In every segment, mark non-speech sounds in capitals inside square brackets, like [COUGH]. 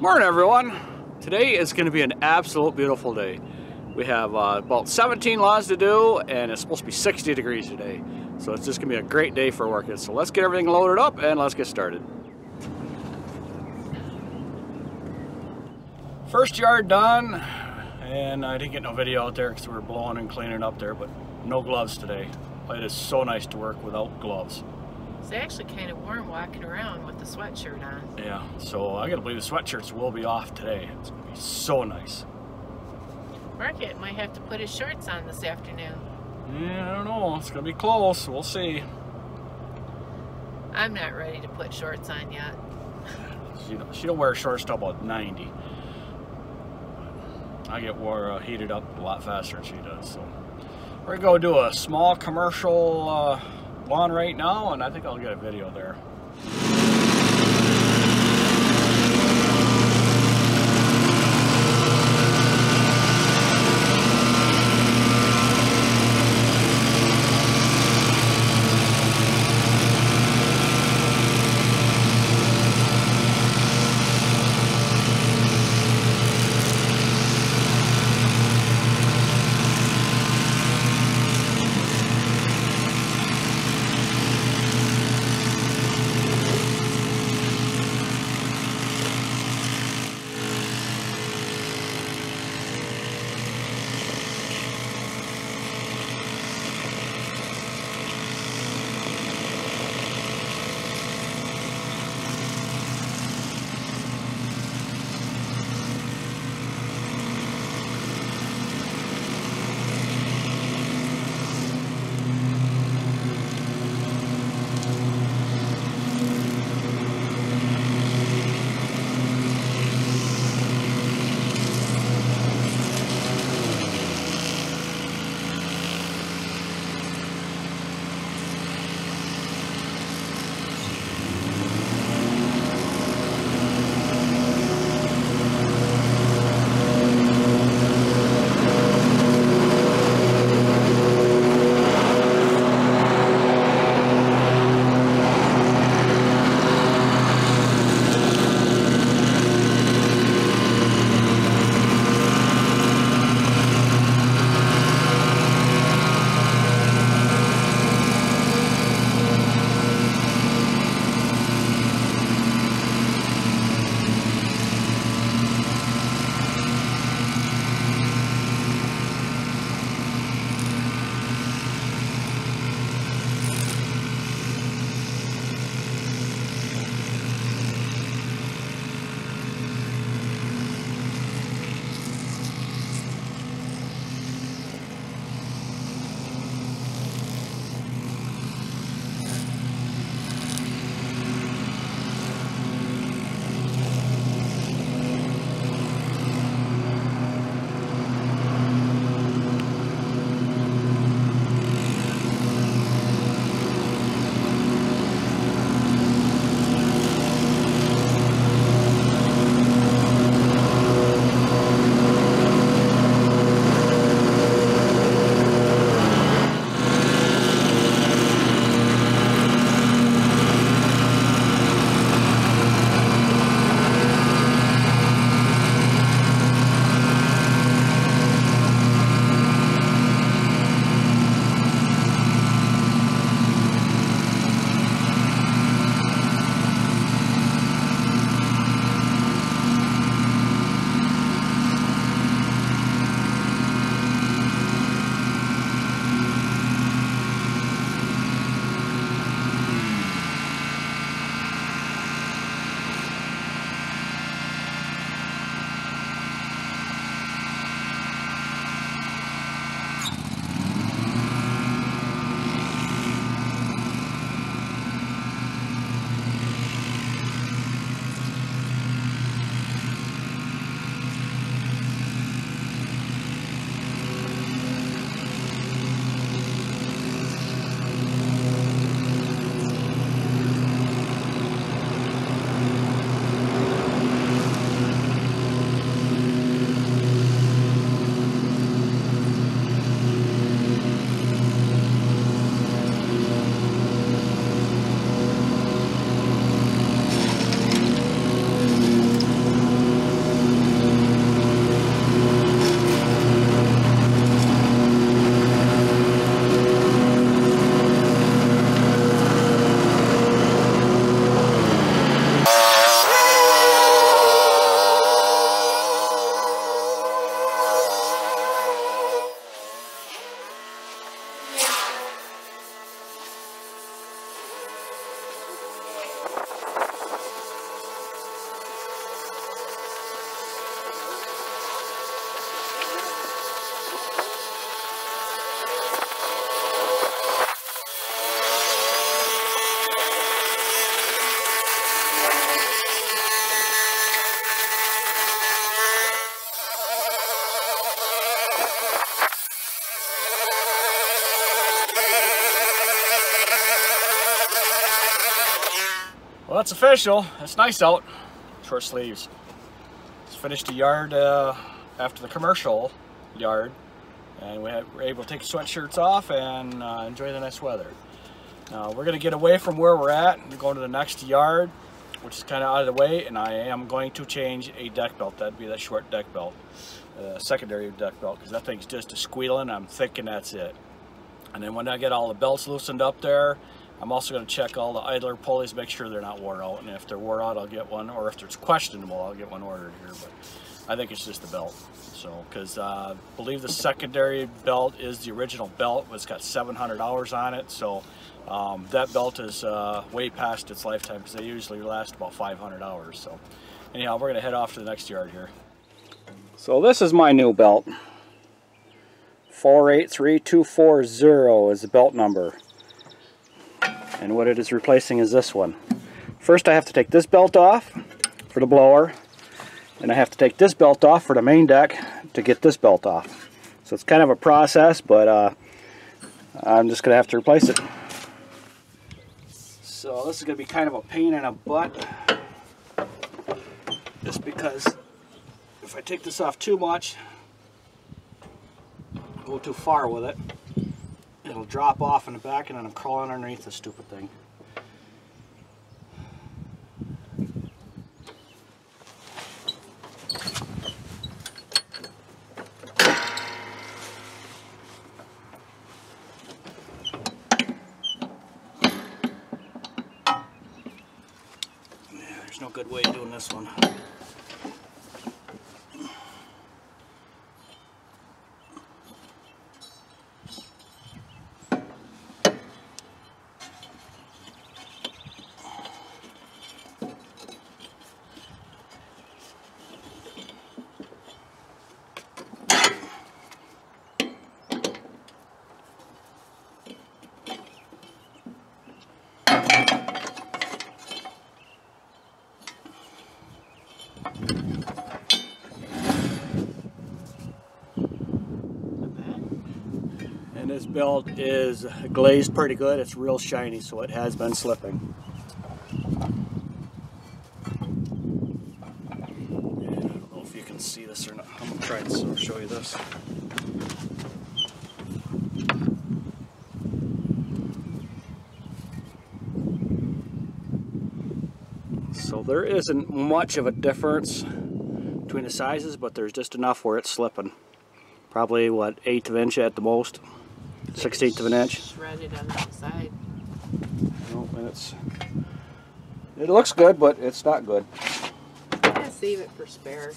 Morning everyone. Today is going to be an absolute beautiful day. We have uh, about 17 lawns to do and it's supposed to be 60 degrees today. So it's just going to be a great day for working. So let's get everything loaded up and let's get started. First yard done and I didn't get no video out there because we were blowing and cleaning up there but no gloves today. It is so nice to work without gloves. It's actually kind of warm walking around with the sweatshirt on. Yeah, so I gotta believe the sweatshirts will be off today. It's gonna be so nice. Market might have to put his shorts on this afternoon. Yeah, I don't know. It's gonna be close. We'll see. I'm not ready to put shorts on yet. She don't, she don't wear shorts till about 90. I get war uh, heated up a lot faster than she does. So we're gonna go do a small commercial uh, lawn right now, and I think I'll get a video there. Well, it's official. It's nice out. Short sleeves. Just finished the yard uh, after the commercial yard. And we were able to take sweatshirts off and uh, enjoy the nice weather. Now we're going to get away from where we're at and go to the next yard, which is kind of out of the way. And I am going to change a deck belt. That'd be that short deck belt. Uh, secondary deck belt because that thing's just a squealing. I'm thinking that's it. And then when I get all the belts loosened up there, I'm also going to check all the idler pulleys, make sure they're not wore out. And if they're wore out, I'll get one. Or if it's questionable, I'll get one ordered here. But I think it's just the belt. So, because uh, I believe the secondary belt is the original belt. It's got 700 hours on it. So um, that belt is uh, way past its lifetime because they usually last about 500 hours. So anyhow, we're going to head off to the next yard here. So this is my new belt. 483240 is the belt number. And what it is replacing is this one. First I have to take this belt off for the blower. And I have to take this belt off for the main deck to get this belt off. So it's kind of a process, but uh, I'm just going to have to replace it. So this is going to be kind of a pain in a butt. Just because if I take this off too much, go too far with it, it'll drop off in the back and then I'm crawling underneath the stupid thing. Yeah, there's no good way of doing this one. And this belt is glazed pretty good. It's real shiny, so it has been slipping. I don't know if you can see this or not. I'm going to try and show you this. So there isn't much of a difference between the sizes, but there's just enough where it's slipping. Probably, what, eighth of an inch at the most? Sixteenth of an inch? Shredded on the side. No, and it's, it looks good, but it's not good. Yeah, save it for spare.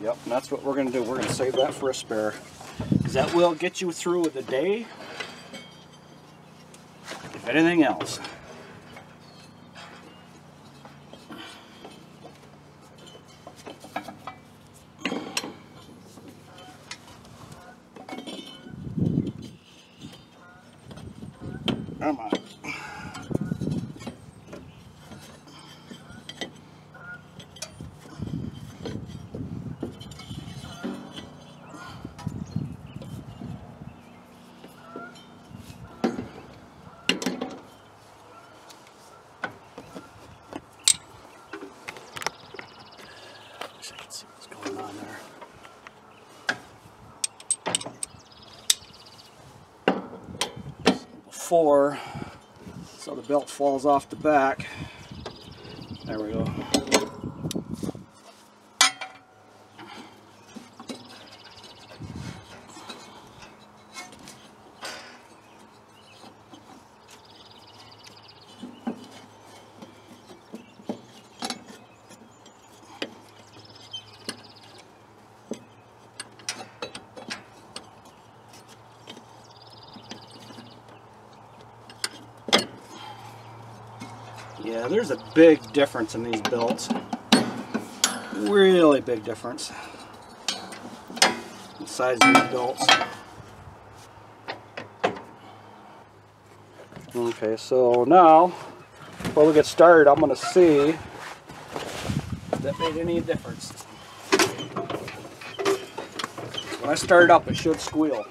Yep, and that's what we're going to do. We're going to save that for a spare. That will get you through the day, if anything else. Come on. Wish I could see what's going on there. Before, so the belt falls off the back. There we go. Yeah, there's a big difference in these belts. Really big difference. The size of these belts. Okay, so now, before we get started, I'm going to see if that made any difference. When I start it up, it should squeal.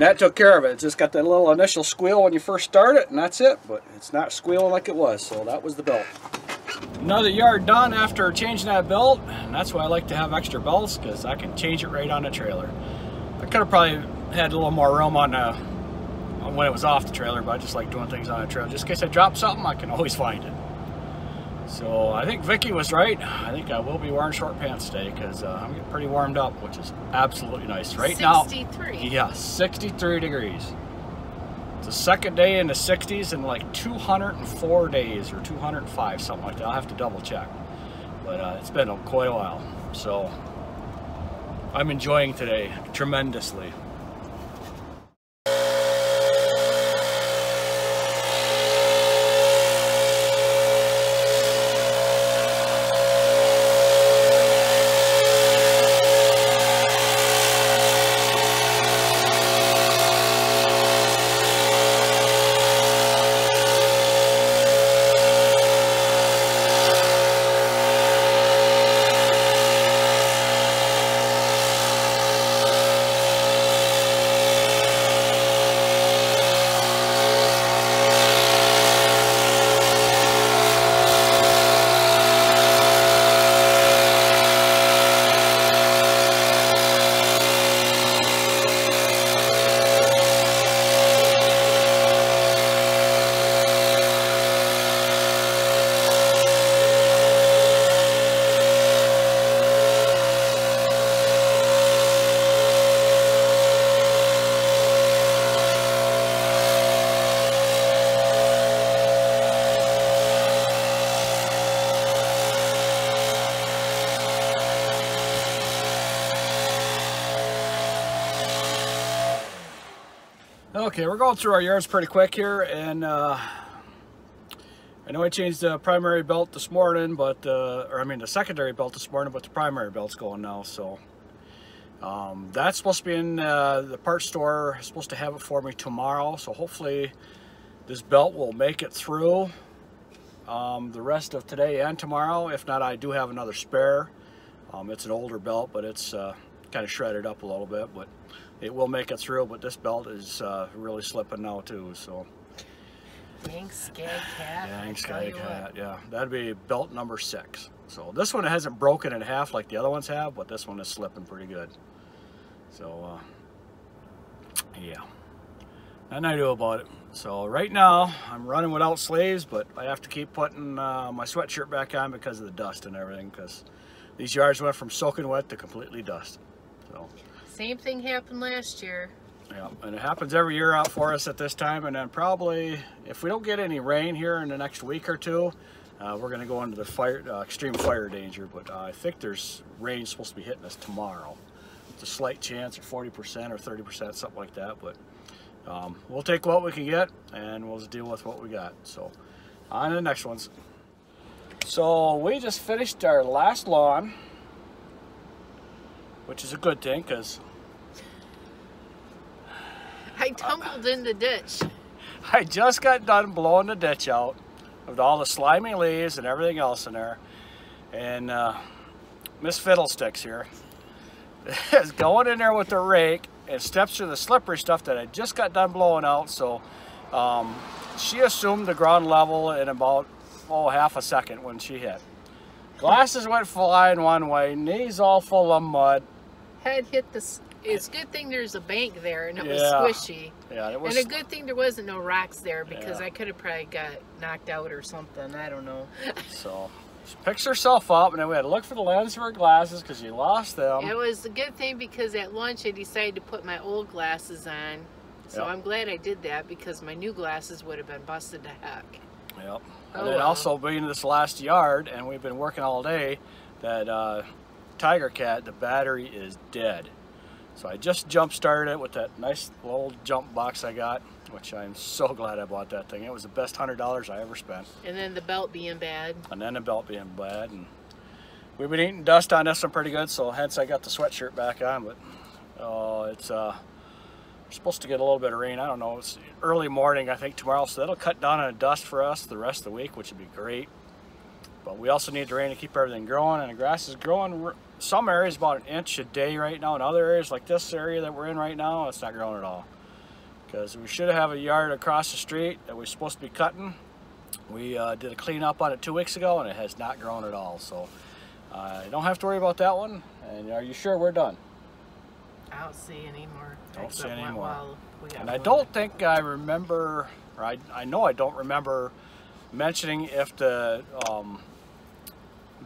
that took care of it. It's just got that little initial squeal when you first start it, and that's it. But it's not squealing like it was, so that was the belt. Another yard done after changing that belt, and that's why I like to have extra belts, because I can change it right on the trailer. I could have probably had a little more room on the when it was off the trailer, but I just like doing things on the trailer. Just in case I drop something, I can always find it. So I think Vicky was right. I think I will be wearing short pants today because uh, I'm getting pretty warmed up, which is absolutely nice. Right 63. now, yeah, 63 degrees. It's the second day in the 60s in like 204 days or 205, something like that. I'll have to double check. But uh, it's been quite a while. So I'm enjoying today tremendously. Okay, we're going through our yards pretty quick here, and uh, I know I changed the primary belt this morning, but uh, or I mean the secondary belt this morning, but the primary belt's going now. So um, that's supposed to be in uh, the parts store. Supposed to have it for me tomorrow. So hopefully this belt will make it through um, the rest of today and tomorrow. If not, I do have another spare. Um, it's an older belt, but it's uh, kind of shredded up a little bit, but it will make it through, but this belt is uh, really slipping now too, so. Thanks, Scag Cat. Thanks, Scag Cat, yeah. That'd be belt number six. So this one hasn't broken in half like the other ones have, but this one is slipping pretty good. So, uh, yeah. Nothing I do about it. So right now, I'm running without sleeves, but I have to keep putting uh, my sweatshirt back on because of the dust and everything, because these yards went from soaking wet to completely dust. So. Same thing happened last year. Yeah, and it happens every year out for us at this time, and then probably, if we don't get any rain here in the next week or two, uh, we're going to go into the fire, uh, extreme fire danger, but uh, I think there's rain supposed to be hitting us tomorrow. It's a slight chance, or 40% or 30%, something like that, but um, we'll take what we can get, and we'll just deal with what we got. So, on to the next ones. So, we just finished our last lawn, which is a good thing, because I tumbled in the ditch. [LAUGHS] I just got done blowing the ditch out with all the slimy leaves and everything else in there. And uh, Miss Fiddlesticks here [LAUGHS] is going in there with the rake and steps through the slippery stuff that I just got done blowing out. So um, she assumed the ground level in about, oh, half a second when she hit. Glasses went flying one way, knees all full of mud. Head hit the it's a good thing there's a bank there and it Yeah. was squishy. Yeah, it was. And a good thing there wasn't no rocks there because Yeah. I could have probably got knocked out or something. I don't know. So she picks herself up, and then we had to look for the lens of her glasses because she lost them. It was a good thing because at lunch I decided to put my old glasses on. So Yep. I'm glad I did that because my new glasses would have been busted to heck. Yep. Oh, And then well. also being this last yard, and we've been working all day, that uh, Tiger Cat, the battery is dead. So I just jump started it with that nice little jump box I got, which I'm so glad I bought that thing. It was the best hundred dollars I ever spent. And then the belt being bad. And then the belt being bad, and we've been eating dust on this one pretty good, so hence I got the sweatshirt back on. But oh, it's uh, supposed to get a little bit of rain. I don't know. It's early morning, I think tomorrow, so that'll cut down on the dust for us the rest of the week, which would be great. But we also need the rain to keep everything growing, and the grass is growing. Some areas about an inch a day right now, and other areas like this area that we're in right now, it's not growing at all. because we should have a yard across the street that we're supposed to be cutting. We uh, did a cleanup on it two weeks ago and it has not grown at all. So uh, you don't have to worry about that one. And are you sure we're done? I don't see any more. Don't see any more. well, we got And I don't think I remember, or I, I know I don't remember mentioning if the um,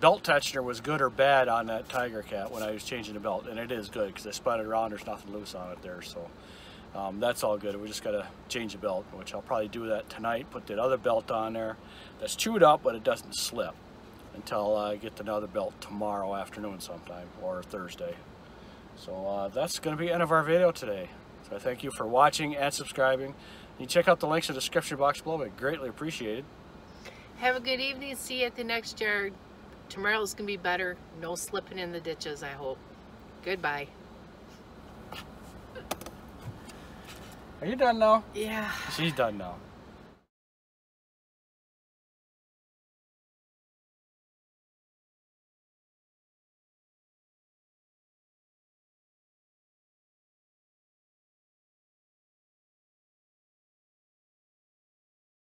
belt tensioner was good or bad on that Tiger Cat when I was changing the belt. And it is good because I spun it around, there's nothing loose on it there. So um, that's all good. We just got to change the belt, which I'll probably do that tonight. Put that other belt on there that's chewed up, but it doesn't slip until I get another belt tomorrow afternoon sometime or Thursday. So uh, that's going to be the end of our video today. So I thank you for watching and subscribing. You check out the links in the description box below. I'd greatly appreciated. Have a good evening. See you at the next yard. Tomorrow's going to be better. No slipping in the ditches, I hope. Goodbye. Are you done now? Yeah. She's done now.